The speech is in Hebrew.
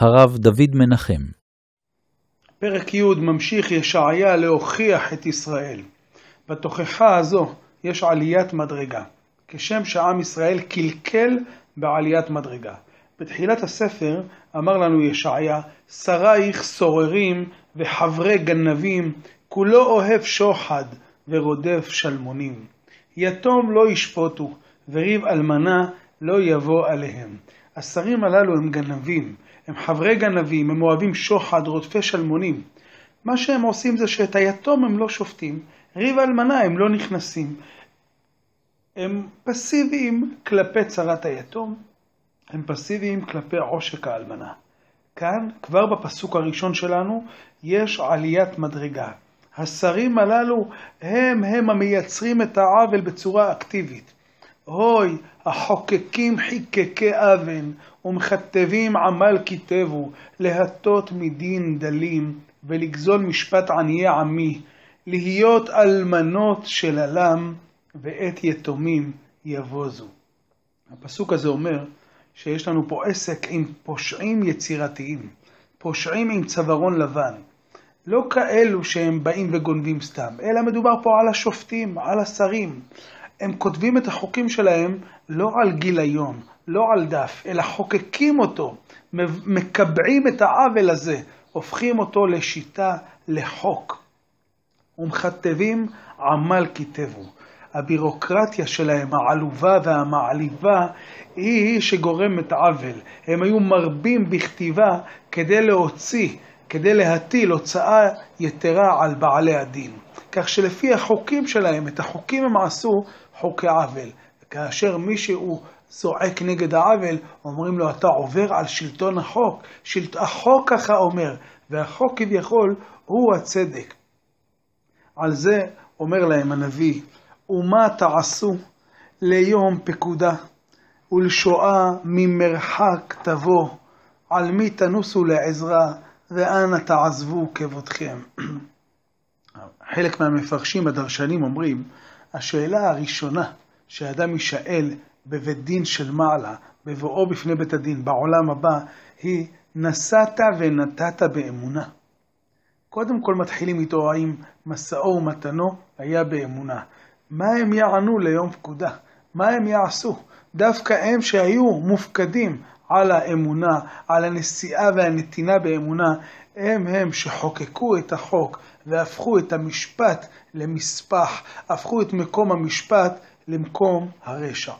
הרב דוד מנחם. פרק י' ממשיך ישעיה להוכיח את ישראל. בתוכחה הזו יש עליית מדרגה, כשם שעם ישראל קלקל בעליית מדרגה. בתחילת הספר אמר לנו ישעיה, שרייך סוררים וחברי גנבים, כולו אוהב שוחד ורודף שלמונים. יתום לא ישפוטו, וריב אלמנה לא יבוא עליהם. השרים הללו הם גנבים, הם חברי גנבים, הם אוהבים שוחד, רודפי שלמונים. מה שהם עושים זה שאת היתום הם לא שופטים, ריב אלמנה הם לא נכנסים. הם פסיביים כלפי צרת היתום, הם פסיביים כלפי עושק האלמנה. כאן, כבר בפסוק הראשון שלנו, יש עליית מדרגה. השרים הללו הם הם המייצרים את העוול בצורה אקטיבית. הוי, החוקקים חיקקי אבן, ומכתבים עמל כתבו, להטות מדין דלים, ולגזול משפט עניי עמי, להיות אלמנות של עלם, ואת יתומים יבוזו. הפסוק הזה אומר שיש לנו פה עסק עם פושעים יצירתיים, פושעים עם צווארון לבן. לא כאלו שהם באים וגונבים סתם, אלא מדובר פה על השופטים, על השרים. הם כותבים את החוקים שלהם לא על גיליון, לא על דף, אלא חוקקים אותו, מקבעים את העוול הזה, הופכים אותו לשיטה, לחוק. ומכתבים עמל כתבו. הבירוקרטיה שלהם, העלובה והמעליבה, היא שגורמת עוול. הם היו מרבים בכתיבה כדי להוציא, כדי להטיל הוצאה יתרה על בעלי הדין. כך שלפי החוקים שלהם, את החוקים הם עשו חוקי עוול. כאשר מישהו זועק נגד העוול, אומרים לו, אתה עובר על שלטון החוק. שלט... החוק ככה אומר, והחוק כביכול הוא הצדק. על זה אומר להם הנביא, ומה תעשו ליום פקודה, ולשואה ממרחק תבוא, על מי תנוסו לעזרה, ואנה תעזבו כבודכם. חלק מהמפרשים הדרשנים אומרים, השאלה הראשונה שאדם יישאל בבית דין של מעלה, בבואו בפני בית הדין, בעולם הבא, היא נשאת ונתת באמונה. קודם כל מתחילים איתו האם משאו ומתנו היה באמונה. מה הם יענו ליום פקודה? מה הם יעשו? דווקא הם שהיו מופקדים על האמונה, על הנשיאה והנתינה באמונה, הם הם שחוקקו את החוק והפכו את המשפט למספח, הפכו את מקום המשפט למקום הרשע.